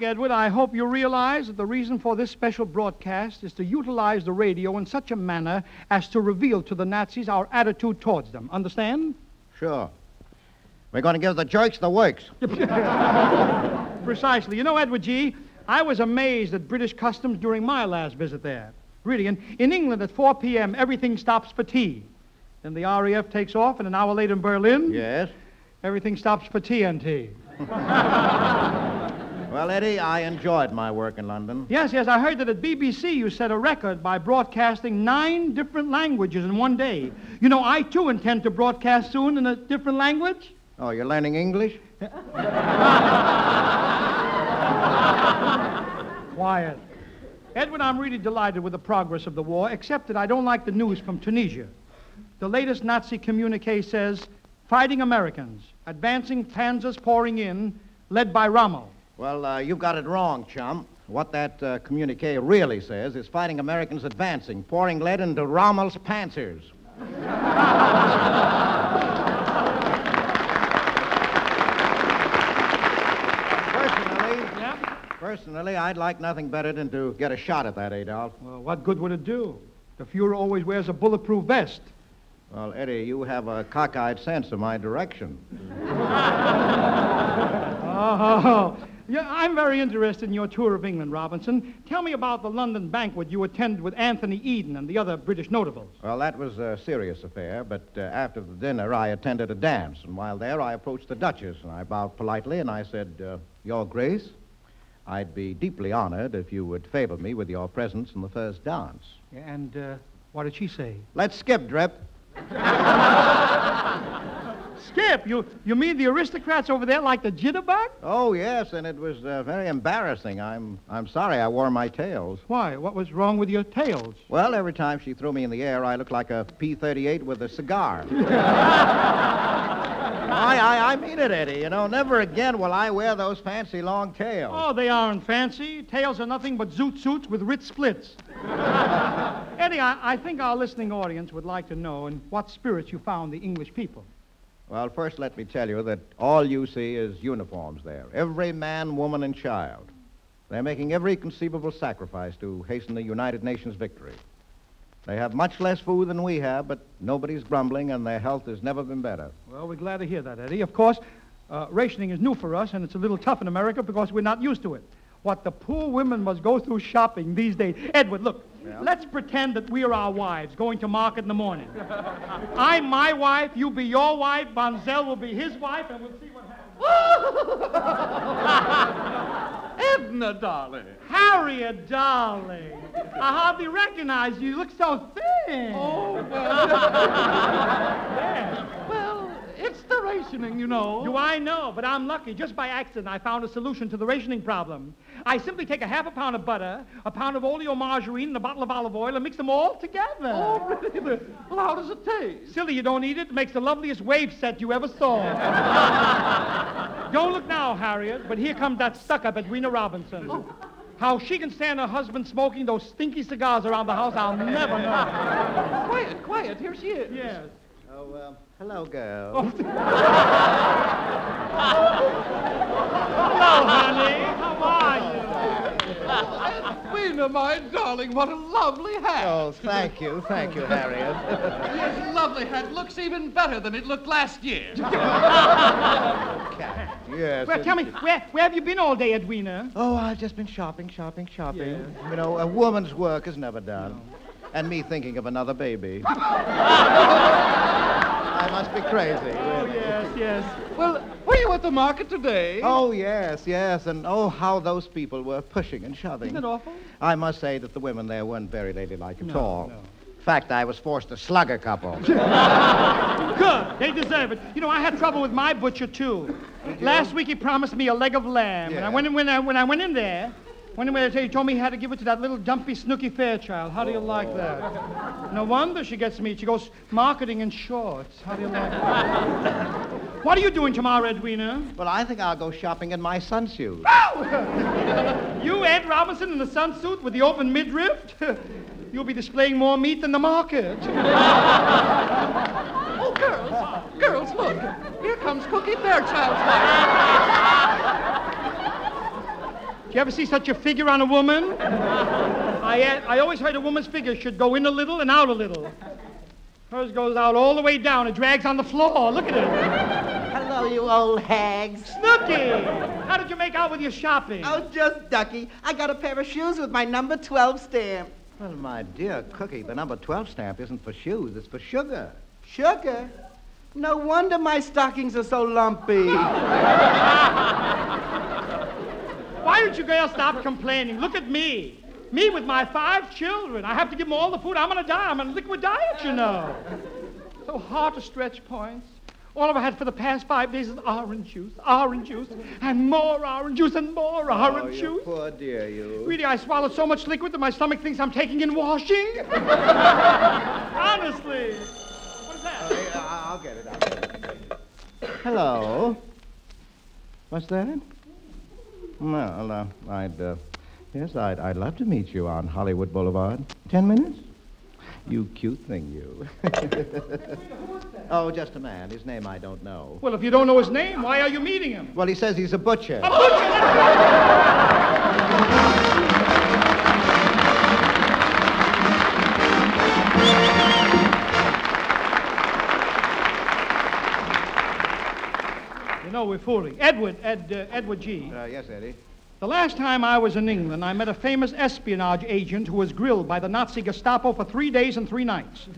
Look, Edward, I hope you realize that the reason for this special broadcast is to utilize the radio in such a manner as to reveal to the Nazis our attitude towards them. Understand? Sure. We're going to give the jerks the works. Precisely. You know, Edward G., I was amazed at British customs during my last visit there. Really, in, in England at 4 p.m., everything stops for tea. Then the RAF takes off, and an hour later in Berlin, Yes? everything stops for TNT. Well, Eddie, I enjoyed my work in London. Yes, yes, I heard that at BBC you set a record by broadcasting nine different languages in one day. You know, I too intend to broadcast soon in a different language. Oh, you're learning English? Quiet. Edward, I'm really delighted with the progress of the war, except that I don't like the news from Tunisia. The latest Nazi communique says fighting Americans, advancing panzers pouring in, led by Rommel. Well, uh, you've got it wrong, chum. What that uh, communique really says is fighting Americans advancing, pouring lead into Rommel's panzers. Personally, Yeah? personally, I'd like nothing better than to get a shot at that, Adolf. Well, what good would it do? The Fuhrer always wears a bulletproof vest. Well, Eddie, you have a cockeyed sense of my direction. Oh, yeah, I'm very interested in your tour of England, Robinson. Tell me about the London banquet you attended with Anthony Eden and the other British notables. Well, that was a serious affair, but uh, after the dinner, I attended a dance. And while there, I approached the Duchess, and I bowed politely, and I said, uh, Your Grace, I'd be deeply honored if you would favor me with your presence in the first dance. And uh, what did she say? Let's skip, Drip. Skip, you, you mean the aristocrats over there like the jitterbug? Oh, yes, and it was uh, very embarrassing. I'm, I'm sorry I wore my tails. Why? What was wrong with your tails? Well, every time she threw me in the air, I looked like a P 38 with a cigar. I, I, I mean it, Eddie. You know, never again will I wear those fancy long tails. Oh, they aren't fancy. Tails are nothing but zoot suits with Ritz splits. Eddie, I, I think our listening audience would like to know in what spirits you found the English people. Well, first let me tell you that all you see is uniforms there. Every man, woman, and child. They're making every conceivable sacrifice to hasten the United Nations victory. They have much less food than we have, but nobody's grumbling, and their health has never been better. Well, we're glad to hear that, Eddie. Of course, uh, rationing is new for us, and it's a little tough in America because we're not used to it. What the poor women must go through shopping these days. Edward, look, let's pretend that we are our wives going to market in the morning. I'm my wife, you be your wife, Von Zell will be his wife, and we'll see what happens. Edna, darling. Harriet, darling, I hardly recognize you. You look so thin. Oh, yes. Well, it's the rationing, you know. Do I know? But I'm lucky. Just by accident, I found a solution to the rationing problem. I simply take a half a pound of butter, a pound of oleomargarine, and a bottle of olive oil, and mix them all together. Oh, really? Well, how does it taste? Silly, you don't eat it. It makes the loveliest wave set you ever saw. don't look now, Harriet, but here comes that stuck-up Edwina Robinson. How she can stand her husband smoking those stinky cigars around the house, I'll never know. Quiet, quiet. Here she is. Yes. Oh, uh, hello, girl. Oh. Hello, honey. How are you? Edwina, my darling, what a lovely hat. Oh, thank you, thank you, Harriet. Yes, lovely hat. Looks even better than it looked last year. yes. Well, tell me, where, where have you been all day, Edwina? Oh, I've just been shopping, shopping, shopping. You know, a woman's work is never done. And me thinking of another baby. I must be crazy. Oh, yes, yes. well, were you at the market today? Oh, yes, yes. And oh, how those people were pushing and shoving. Isn't it awful? I must say that the women there weren't very ladylike at No, all. no. In fact, I was forced to slug a couple. Good. They deserve it. You know, I had trouble with my butcher, too. Last week he promised me a leg of lamb. And I went in, when, I, when I went in there, went in there, he told me he had to give it to that little dumpy Snooky Fairchild. How do you like that? No wonder she gets me. She goes marketing in shorts. How do you like that? what are you doing tomorrow, Edwina? Well, I think I'll go shopping in my sunsuit. Oh! You, Ed Robinson, in the sunsuit with the open midriff? You'll be displaying more meat than the market. Oh, girls, girls, look. Here comes Cookie Fairchild's wife. Did you ever see such a figure on a woman? I, uh, I always heard a woman's figure should go in a little and out a little. Hers goes out all the way down. It drags on the floor. Look at it. Hello, you old hags. Snooky! How did you make out with your shopping? Oh, just ducky. I got a pair of shoes with my number 12 stamp. Well, my dear Cookie, the number 12 stamp isn't for shoes, it's for sugar. Sugar? No wonder my stockings are so lumpy. Why don't you girls stop complaining? Look at me. Me with my five children. I have to give them all the food. I'm going to die. I'm on a liquid diet, you know. So hard to stretch points. All I've had for the past five days is orange juice, orange juice, and more orange juice, and more oh, orange oh, you juice. poor dear, you. Really, I swallowed so much liquid that my stomach thinks I'm taking in washing. Honestly. What is that? Oh, yeah, I'll get it. I'll get it. Hello. What's that? Well, uh, I'd, uh, yes, I'd, I'd love to meet you on Hollywood Boulevard. Ten minutes? You cute thing, you. oh, just a man. His name I don't know. Well, if you don't know his name, why are you meeting him? Well, he says he's a butcher. A butcher! Know, we're fooling. Edward, Ed, uh, Edward G. Uh, yes, Eddie. The last time I was in England, I met a famous espionage agent who was grilled by the Nazi Gestapo for three days and three nights.